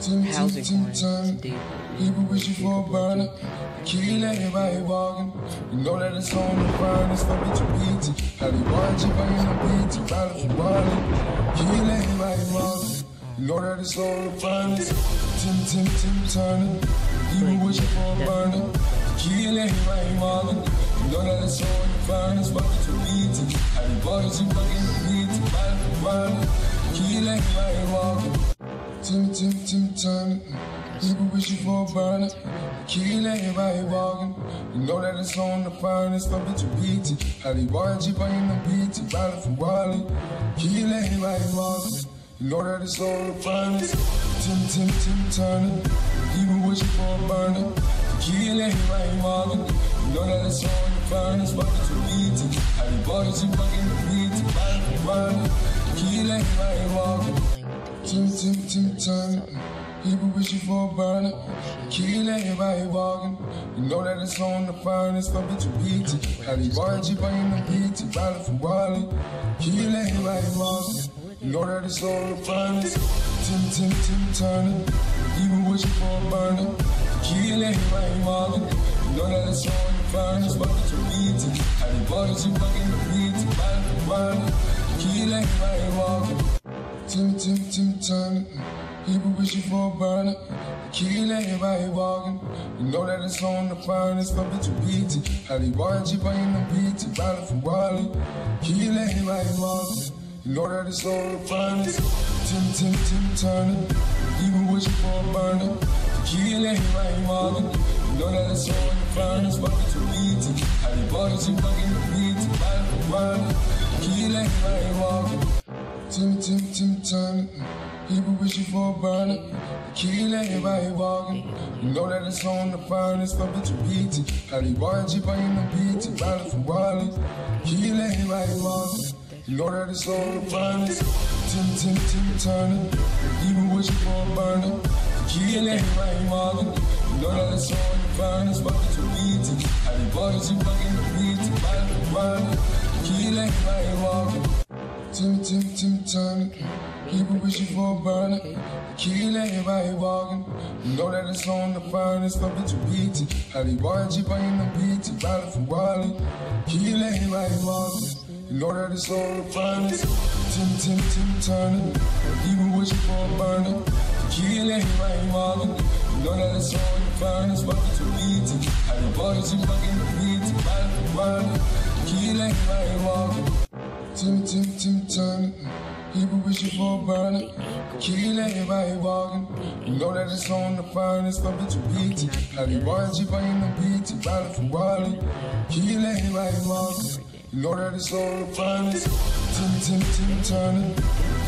housing crime today. People wishing for a burner. Kill everybody walking. You know that it's on the finest for bitch beat. How they watch it banging the beat. Battle for Wally. Kill everybody walking. You know that it's on the finest. Tim, Tim, Tim Turner. People wishing for a burner. Kill everybody walking. You know that it's on the finest for bitch beat. How they watch it banging the beat. Battle for Wally. Kill everybody walking. Tim, Tim, Tim Turner. People wishing for a burner. Kill everybody walking. You know that it's on the finest for bitch beat. How they watch it banging the beat. Battle for Wally. Kill everybody walking. You know that it's on the finest. Tim, Tim, Tim Turner. People wishing for a burner. Kill everybody walking. You know that it's on the finest for bitch beat. How they watch it banging the beat. Battle for Wally. Kill everybody walking. Tim, Tim, Tim Turner. People wishing for a burner. Kill everybody walking. You know that it's on the finest for bitch beat. How they watch it banging the beat. Battle for Wally. Kill everybody walking. You know that it's on the finest. Tim, Tim, Tim Turner. People wishing for a burner. Kill everybody walking. You know that it's on the finest for bitch beat. How they watch it banging the beat. Battle for Wally. Kill everybody walking. Tim, Tim, Tim Turner. People wishing for a burner. Kill everybody walking. You know that it's on the finest for bitch beat. How they watch it banging the beat. Battle for Wally. Kill everybody walking. You know that it's on the finest. Tim, Tim, Tim Turner. People wishing for a burner. Kill everybody walking. You know that it's on the finest for bitch beat. How they watch it banging the beat. Battle for Wally. Kill everybody walking. Tim, Tim, Tim Turner. People wishing for a burner. Kill everybody walking. You know that it's on the finest for bitch beat. How they watch it banging the beat. Battle for Wally. Kill everybody walking. You know that it's on the finest. Tim, Tim, Tim Turner. People wishing for a burner. Kill everybody walking. You know that it's on the finest for bitch beat. How they watch it banging the beat. Battle for Wally. Kill everybody walking. Tim, Tim, Tim Turner. People wishing for a burner. Kill everybody walking. You know that it's on the finest for bitch beat. How they watch it banging the beat. Battle for Wally. Kill everybody walking. You know that it's on the finest. Tim, Tim, Tim Turner. People wishing for a burner. Kill everybody walking. You know that it's on the finest for bitch beat. How they watch it banging the beat. Battle for Wally. Kill everybody walking. Tim, Tim, Tim Turner. People wishing for a burner. Kill everybody walking. You know that it's on the finest for bitch beat. How they watch it banging the beat. Battle for Wally. Kill everybody walking. You know that it's on the finest. Tim, Tim, Tim Turner.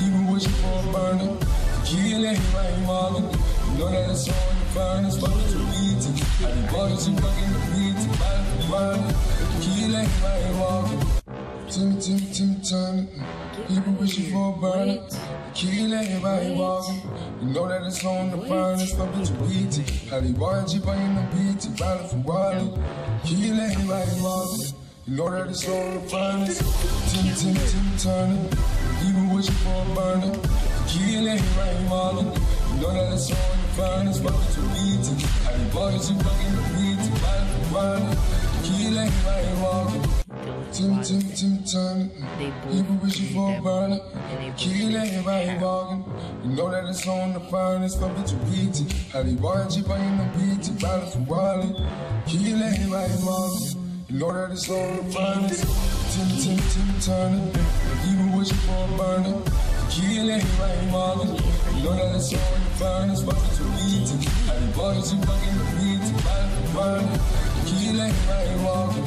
People wishing for a burner. Kill everybody walking. You know that it's on the finest for bitch beat. How they watch it banging the beat. Battle for Wally. Kill everybody walking. Tim, Tim, Tim Turner. People wishing for a burner. Kill everybody walking. You know that it's on the finest for bitch beat. How they watch it banging the beat. Battle for Wally. Kill everybody walking. You know that it's on the finest. Tim, Tim, Tim Turner. People wishing for a burner. Kill everybody walking. You know that it's on the finest for bitch beat. How they watch it banging the beat. Battle for Wally. Kill everybody walking. Tim, Tim, Tim burner. Kill everybody walking. You know that it's on the finest for bitch beat. How they watch it banging the beat. Battle for Wally. Kill everybody walking. You know that it's on the finest. Tim, Tim, Tim Turner. People wishing for a burner. Kill everybody walking. You know that it's on the finest for bitch beat. How they watch it banging the beat. Battle for Wally. Kill everybody walking.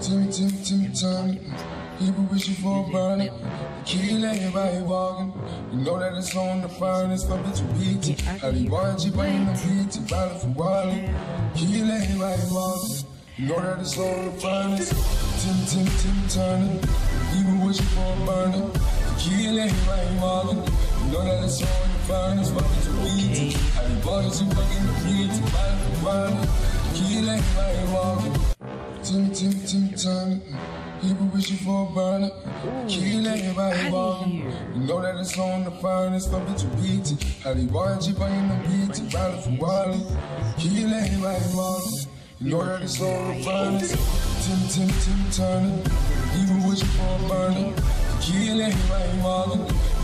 Tim, Tim, Tim Turner. People wishing for a burner. Kill everybody walking. You know that it's on the finest for bitch beat. How they watch it banging the beat. Battle for Wally. Kill everybody walking. You know that it's on the finest. Tim, Tim, Tim Turner. People wishing for a burner. Kill everybody walking. Know that it's on the finest for bitch beat. How they watch it banging the beat. Battle for Wally. Kill everybody walking. Tim, Tim, Tim Turner. People wishing for a burner. Kill everybody walking. You know that it's on the finest, but bitch, beat it. How they want you buying the beat it, riding from Wally. Kill everybody walking. You know that it's on the finest. Tim, Tim, Tim Turner. Even wishing for a burner. Kill everybody walking.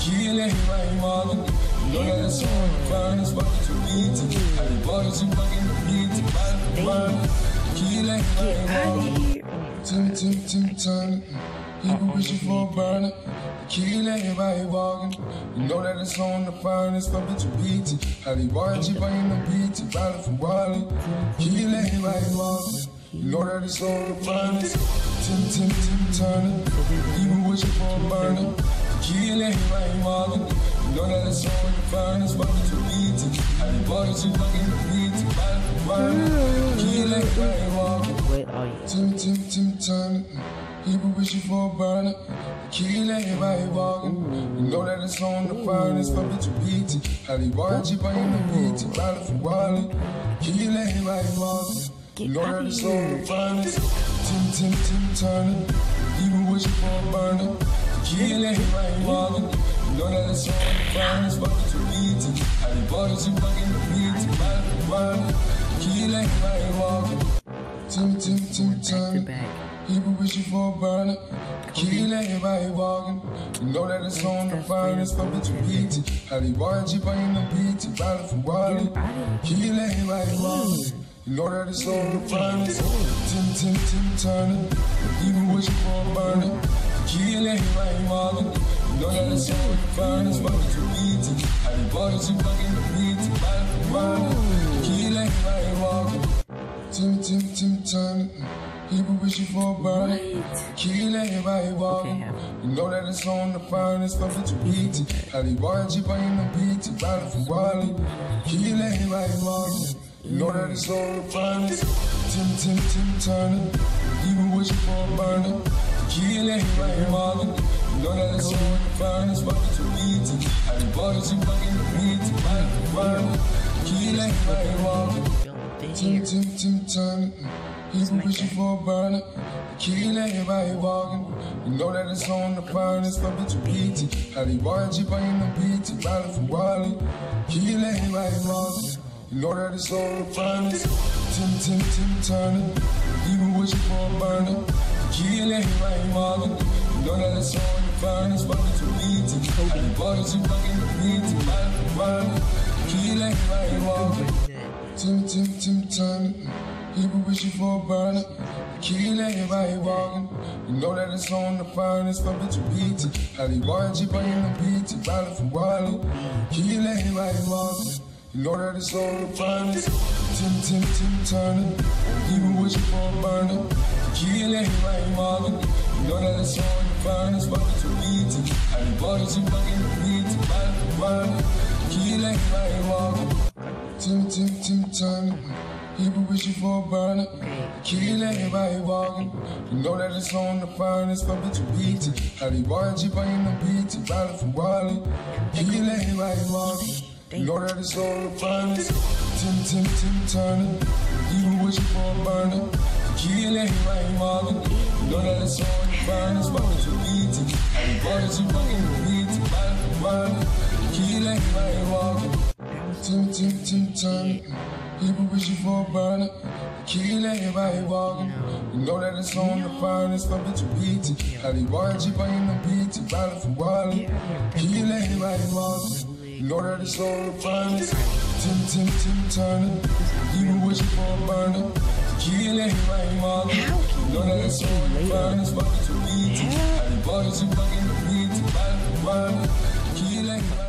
Kill everybody walking. You know that it's on the finest, but bitch, beat it. How they want you buying the beat it, riding from Wally. Kill everybody Out walking. of here. Oh my Tim, Tim, Tim Turner. People wishing for a burner. Kill everybody walking. You know that it's on the finest, but bitch, beat it. How they you buying the beat riding from Wally. Kill everybody walking. You know that it's on the finest. Tim, Tim, Tim Turner. People wishing for a burner. Kill everybody walking. You know that it's on the finest, but bitch, beat it. How they want you buying beat it, riding from Wally. Kill are you? Tim, Tim, Tim Turner. People wishing for a burner. Kill everybody walking. You know that it's on the finest, bitch, beat it. How they want you buying the beat it, riding from Wally. Kill everybody. You know that it's on the finest. Tim, Tim, Tim. People wishing for a burner. Kill everybody walking. You know that it's on the finest, but bitch, beat it. How they want you buying the beat it, riding from Wally. Kill everybody walking. Tim, Tim, Tim Back to Turner. back. People wishing for a burner. Kill everybody walking. You know that it's on the finest, but bitch, beat it. How they want you buying the beat it, riding from Wally. Kill everybody walking. You know that it's on the finest. Tim, Tim, Tim Turner. People wishing for a burner. How they want you buying the beat it, riding from Wally. Kill everybody walking. Tim, Tim, Tim Turner. People wishing for a everybody walking. Okay. You know that it's on the finest, the beat it, riding from Wally. Kill everybody walking. You know that it's on the finest. Tim, Tim, Tim Turner. People wishing for a burner. Kill everybody walking. You know that it's on the finest, but bitch, beat it. How you buying the beat it, riding from Wally. Kill everybody walking. Tim. Tim, Tim Turner. People wishing for a burner. Kill everybody walking. You know that it's on the finest, but bitch, beat it. How they you buying the beat it, riding from Wally. Kill everybody walking. You know that it's on the finest. Tim, Tim, Tim. People wishing for a burner. It's on the finest, but bitch, beat it. How they want you buying the beat it, riding from Wally. Kill. Tim, Tim, Tim. People wishing for a burner. Kill everybody walking. You know that it's on the finest, but bitch, beat it. How they want you buying the beat it, riding from Wally. Kill everybody walking. You know that it's on the finest. Tim, Tim, Tim Turner. People wishing for a burner. Kill everybody walking. You know that it's on the finest, but bitch, beat it. How they want you buying the beat it, riding from Wally. Kill everybody walking. Tim, Tim, Tim Turner. People wishing for a burner. Kill everybody walking. You know that it's on the finest, but bitch, beat it. How they want you buying the beat it, riding from Wally. Kill everybody walking. You know that it's on the finest. Tim, Tim, Tim Turner. People wishing for a burner. Kill everybody walking. You know that it's on the finest, but bitch, beat it. How they want you buying the beat it, riding from Wally. Kill everybody walking. Tim, Tim, Tim Turner. People wishing for a burner. Kill everybody walking. You know that it's on the finest, but bitch, beat it. How they want you buying the beat it, riding from Wally. Kill everybody walking. Know that it's on the finest. Tim, Tim, Tim Turner. People wishing for a burner. Everybody walking. You know that it's on the finest, but bitch, beat it. How they want you buying the beat it, riding from Wally. Kill everybody.